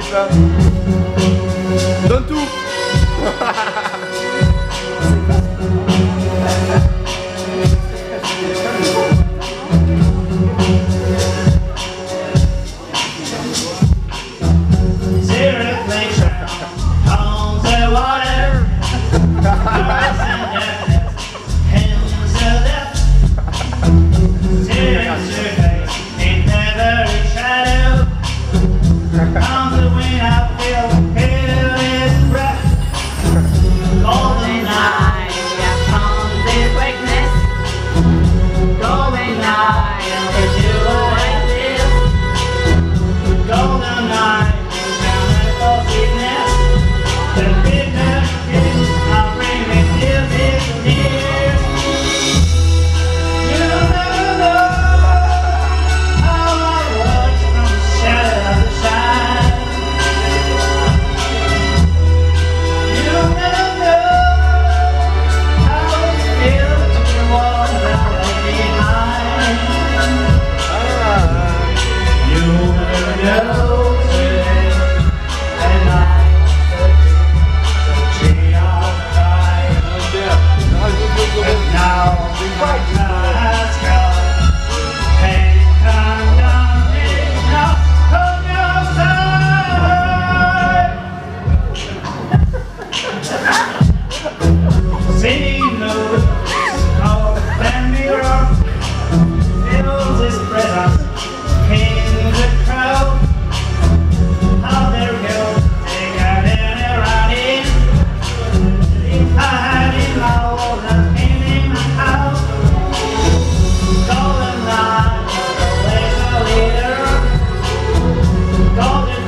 Philippe.